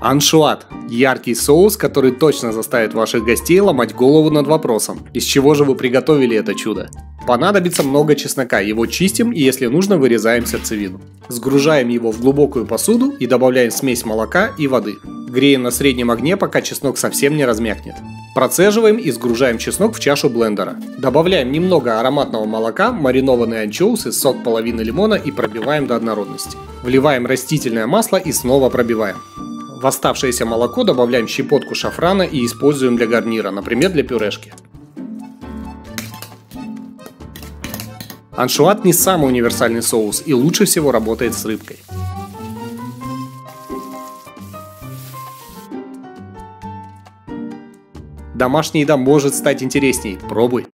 Аншуат – яркий соус, который точно заставит ваших гостей ломать голову над вопросом, из чего же вы приготовили это чудо. Понадобится много чеснока, его чистим и если нужно вырезаем сердцевину. Сгружаем его в глубокую посуду и добавляем смесь молока и воды. Греем на среднем огне, пока чеснок совсем не размякнет. Процеживаем и сгружаем чеснок в чашу блендера. Добавляем немного ароматного молока, маринованные анчоусы, сок половины лимона и пробиваем до однородности. Вливаем растительное масло и снова пробиваем. В оставшееся молоко добавляем щепотку шафрана и используем для гарнира, например для пюрешки. Аншуат не самый универсальный соус и лучше всего работает с рыбкой. Домашняя еда может стать интересней. Пробуй!